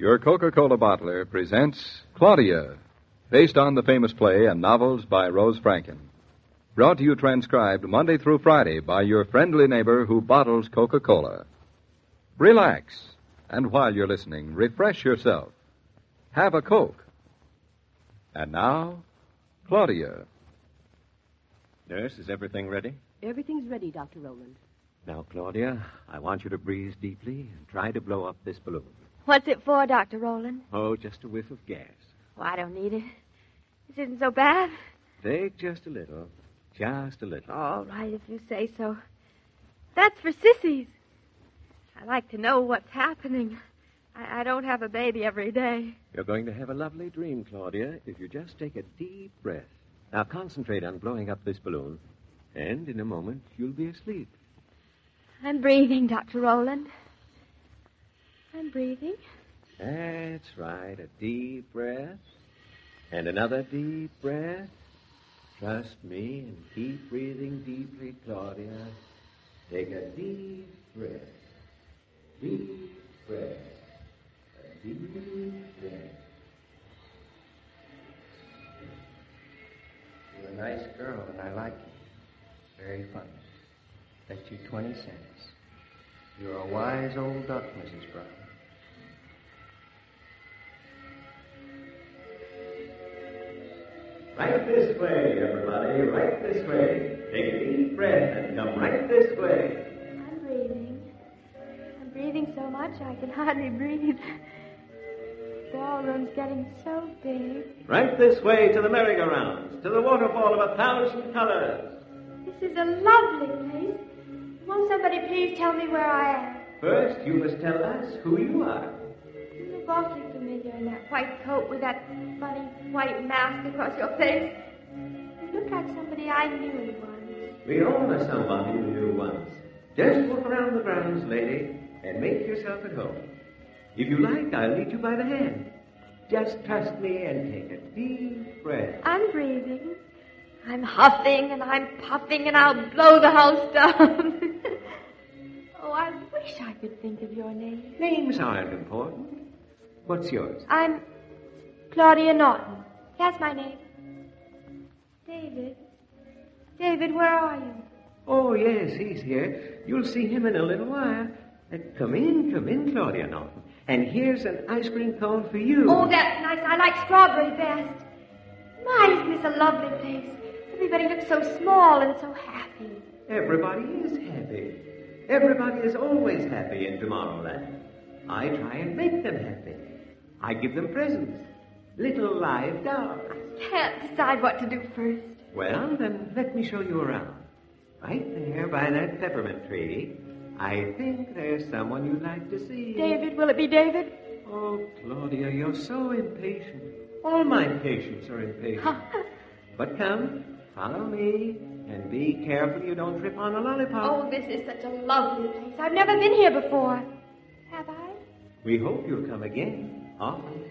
Your Coca Cola bottler presents Claudia, based on the famous play and novels by Rose Franken. Brought to you transcribed Monday through Friday by your friendly neighbor who bottles Coca Cola. Relax, and while you're listening, refresh yourself. Have a Coke. And now, Claudia. Nurse, is everything ready? Everything's ready, Dr. Rowland. Now, Claudia, I want you to breathe deeply and try to blow up this balloon. What's it for, Dr. Rowland? Oh, just a whiff of gas. Oh, I don't need it. This isn't so bad. Take just a little. Just a little. All right, if you say so. That's for sissies. I like to know what's happening. I, I don't have a baby every day. You're going to have a lovely dream, Claudia, if you just take a deep breath. Now concentrate on blowing up this balloon, and in a moment you'll be asleep. I'm breathing, Dr. Rowland. I'm breathing. That's right. A deep breath. And another deep breath. Trust me and keep breathing deeply, Claudia. Take a deep breath. Deep breath. A deep breath. You're a nice girl, and I like you. Very funny. Bet you 20 cents. You're a wise old duck, Mrs. Brown. Right this way, everybody. Right this way. Take a deep breath and come right this way. I'm breathing. I'm breathing so much I can hardly breathe. The ballroom's getting so big. Right this way to the merry-go-rounds, to the waterfall of a thousand colors. This is a lovely place. Won't somebody please tell me where I am? First, you must tell us who you are. You look in that white coat with that funny white mask across your face. You look like somebody I knew once. We all know somebody we knew once. Just walk around the grounds, lady, and make yourself at home. If you like, I'll lead you by the hand. Just trust me and take a deep breath. I'm breathing. I'm huffing and I'm puffing and I'll blow the house down. oh, I wish I could think of your name. Names aren't important. What's yours? I'm Claudia Norton. That's my name. David. David, where are you? Oh, yes, he's here. You'll see him in a little while. Uh, come in, come in, Claudia Norton. And here's an ice cream cone for you. Oh, that's nice. I like strawberry best. My, isn't this a lovely place? Everybody looks so small and so happy. Everybody is happy. Everybody is always happy in Tomorrowland. I try and make them happy. I give them presents. Little live dolls. Can't decide what to do first. Well, then let me show you around. Right there by that peppermint tree, I think there's someone you'd like to see. David, will it be David? Oh, Claudia, you're so impatient. All my patients are impatient. but come, follow me, and be careful you don't trip on a lollipop. Oh, this is such a lovely place. I've never been here before. Have I? We hope you'll come again, often.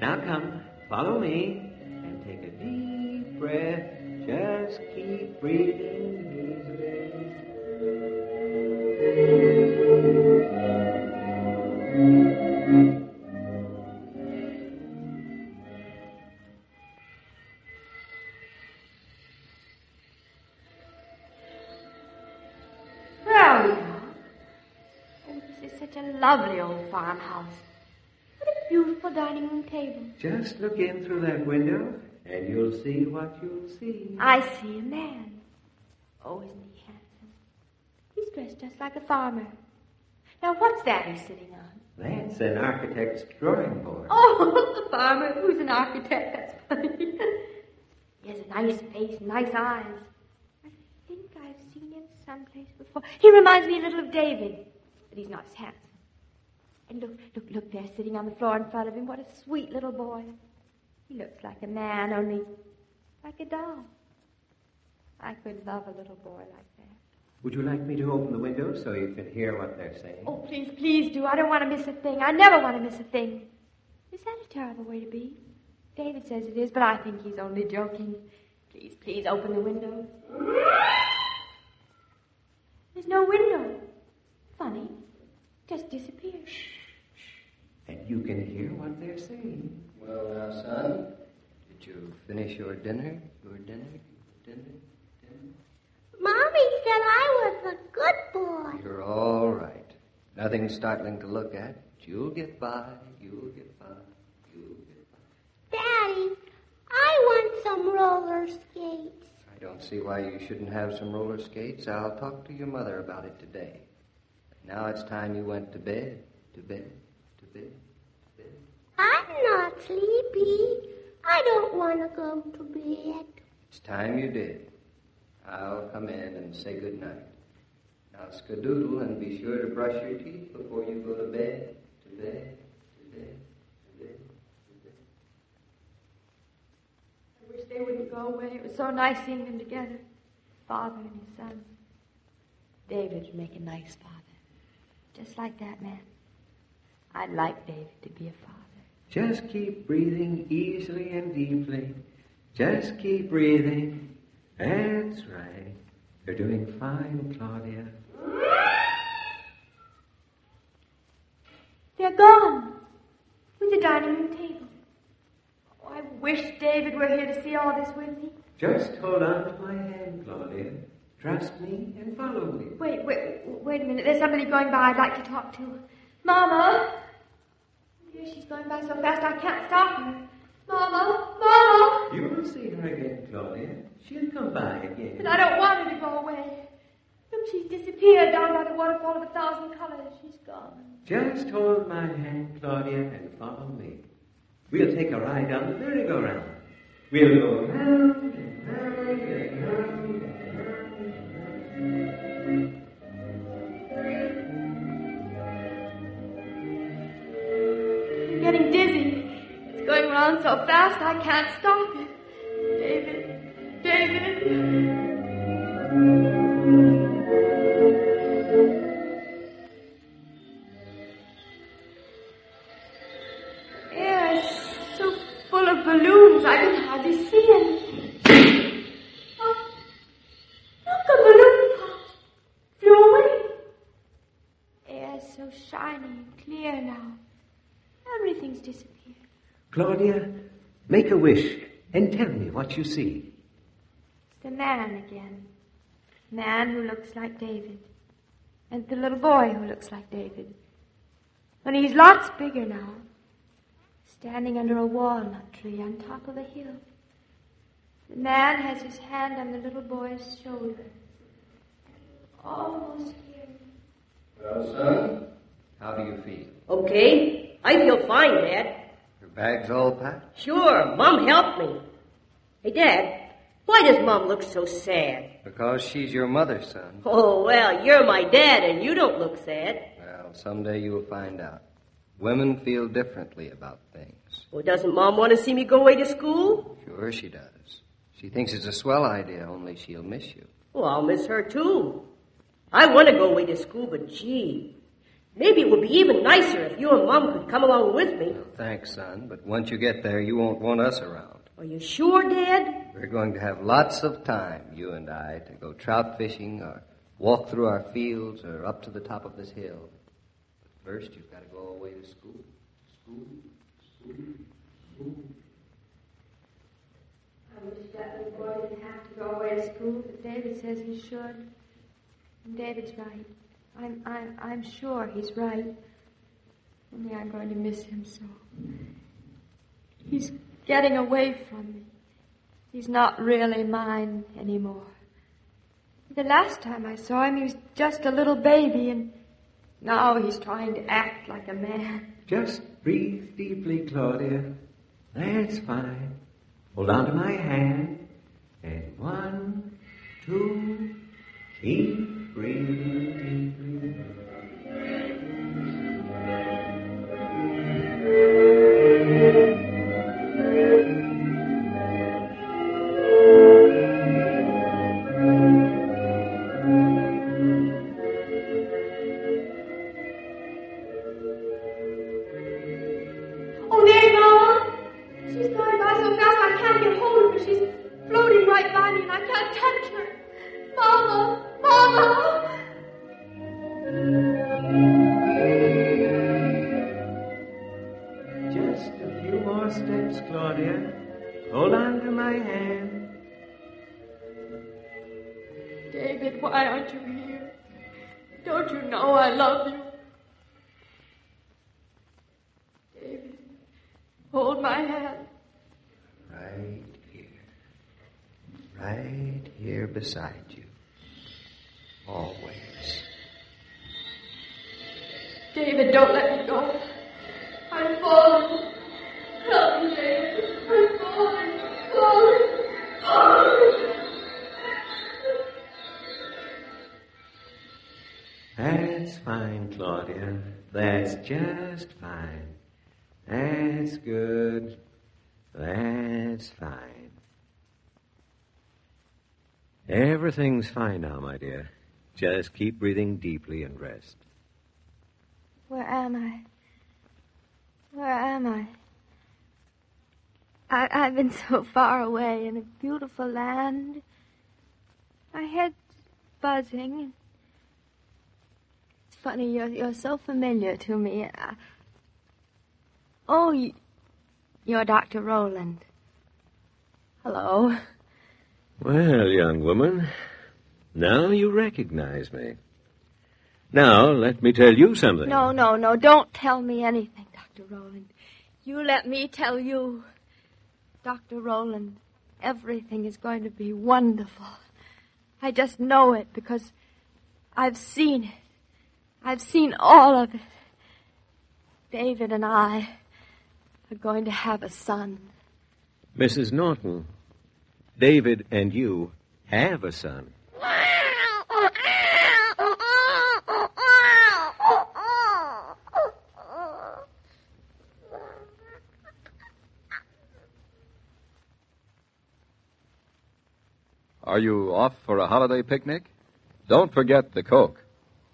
Now come, follow me, and take a deep breath. Just keep breathing easily. Lovely old farmhouse. Beautiful dining room table. Just look in through that window, and you'll see what you'll see. I see a man. Oh, isn't he handsome? He's dressed just like a farmer. Now, what's that he's sitting on? That's an architect's drawing board. Oh, the farmer who's an architect. That's funny. he has a nice face, nice eyes. I think I've seen him someplace before. He reminds me a little of David, but he's not as handsome. And look, look, look there, sitting on the floor in front of him. What a sweet little boy. He looks like a man, only like a doll. I could love a little boy like that. Would you like me to open the window so you can hear what they're saying? Oh, please, please do. I don't want to miss a thing. I never want to miss a thing. Is that a terrible way to be? David says it is, but I think he's only joking. Please, please open the window. There's no window. Funny. Just disappeared. And you can hear what they're saying. Well, now, son, did you finish your dinner? Your dinner? Dinner? Dinner? Mommy said I was a good boy. You're all right. Nothing startling to look at. You'll get by. You'll get by. You'll get by. Daddy, I want some roller skates. I don't see why you shouldn't have some roller skates. I'll talk to your mother about it today. But now it's time you went to bed. To bed. I'm not sleepy. I don't want to go to bed. It's time you did. I'll come in and say good night. Now skadoodle and be sure to brush your teeth before you go to bed. To bed. To bed. To bed. To bed. I wish they wouldn't go away. It was so nice seeing them together. Father and his son. David would make a nice father. Just like that man. I'd like David to be a father. Just keep breathing easily and deeply. Just keep breathing. That's right. You're doing fine, Claudia. They're gone. With the dining room table. Oh, I wish David were here to see all this with me. Just hold on to my hand, Claudia. Trust me and follow me. Wait, wait, wait a minute. There's somebody going by I'd like to talk to. Mama! Here she's going by so fast I can't stop her. Mama! Mama! You'll see her again, Claudia. She'll come by again. But I don't want her to go away. Look, she's disappeared down by the waterfall of a thousand colors. She's gone. Just hold my hand, Claudia, and follow me. We'll take a ride down the merry-go-round. We'll go round and round and round and round and getting dizzy. It's going around so fast I can't stop it. David, David. So full of balloons I can hardly see anything. Oh, look, a balloon. Flew away. Air is so shiny and clear now. Everything's disappeared. Claudia, make a wish and tell me what you see. It's the man again. Man who looks like David. And the little boy who looks like David. Only he's lots bigger now. Standing under a walnut tree on top of a hill. The man has his hand on the little boy's shoulder. Almost here. Well, son, how do you feel? Okay, I feel fine, Dad. Your bag's all packed? Sure, Mom helped me. Hey, Dad, why does Mom look so sad? Because she's your mother, son. Oh, well, you're my dad and you don't look sad. Well, someday you will find out. Women feel differently about things. Well, doesn't Mom want to see me go away to school? Sure she does. She thinks it's a swell idea, only she'll miss you. Well, I'll miss her too. I want to go away to school, but gee, maybe it would be even nicer if you and Mom could come along with me. Thanks, son, but once you get there, you won't want us around. Are you sure, Dad? We're going to have lots of time, you and I, to go trout fishing or walk through our fields or up to the top of this hill. But first, you've got to go away to school. School, school, school. I wish that little boy didn't have to go away to school, but David says he should. And David's right. I'm, I'm, I'm sure he's right. Only I'm going to miss him so. He's getting away from me. He's not really mine anymore. The last time I saw him, he was just a little baby, and now he's trying to act like a man. Just breathe deeply, Claudia. That's fine. Hold on to my hand. And one, two, keep breathing Claudia. Hold on to my hand. David, why aren't you here? Don't you know I love you? David, hold my hand. Right here. Right here beside you. Always. David, don't let me go. I'm falling. That's fine, Claudia. That's just fine. That's good. That's fine. Everything's fine now, my dear. Just keep breathing deeply and rest. Where am I? Where am I? I I've been so far away in a beautiful land. My head's buzzing. It's funny, you're you're so familiar to me. I, oh, you, you're Dr. Rowland. Hello. Well, young woman, now you recognize me. Now, let me tell you something. No, no, no. Don't tell me anything, Dr. Rowland. You let me tell you. Dr. Rowland, everything is going to be wonderful. I just know it because I've seen it. I've seen all of it. David and I are going to have a son. Mrs. Norton, David and you have a son. Are you off for a holiday picnic? Don't forget the Coke.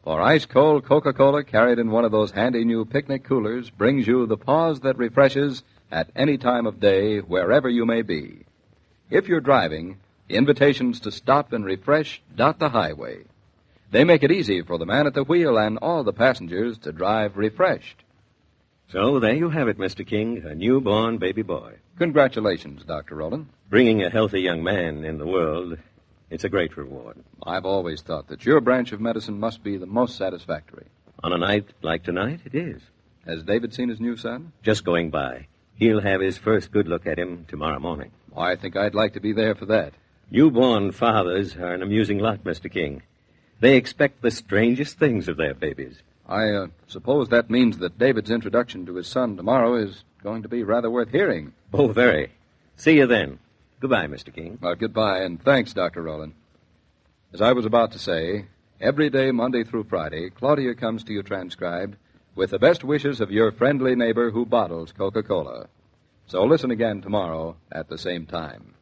For ice cold Coca Cola carried in one of those handy new picnic coolers brings you the pause that refreshes at any time of day, wherever you may be. If you're driving, invitations to stop and refresh dot the highway. They make it easy for the man at the wheel and all the passengers to drive refreshed. So there you have it, Mr. King, a newborn baby boy. Congratulations, Dr. Rowland. Bringing a healthy young man in the world, it's a great reward. I've always thought that your branch of medicine must be the most satisfactory. On a night like tonight, it is. Has David seen his new son? Just going by. He'll have his first good look at him tomorrow morning. I think I'd like to be there for that. Newborn fathers are an amusing lot, Mr. King. They expect the strangest things of their babies. I uh, suppose that means that David's introduction to his son tomorrow is going to be rather worth hearing. Oh, very. See you then. Goodbye, Mr. King. Well, goodbye, and thanks, Dr. Rowland. As I was about to say, every day, Monday through Friday, Claudia comes to you transcribed with the best wishes of your friendly neighbor who bottles Coca Cola. So listen again tomorrow at the same time.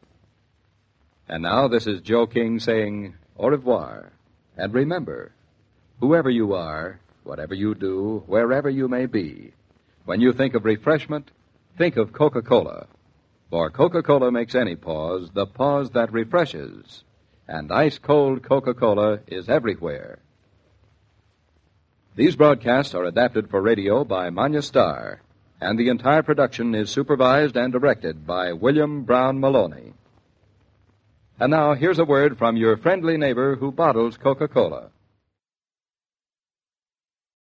And now, this is Joe King saying au revoir. And remember, whoever you are, whatever you do, wherever you may be, when you think of refreshment, think of Coca Cola. For Coca Cola makes any pause the pause that refreshes. And ice cold Coca Cola is everywhere. These broadcasts are adapted for radio by Manya Starr, and the entire production is supervised and directed by William Brown Maloney. And now, here's a word from your friendly neighbor who bottles Coca Cola.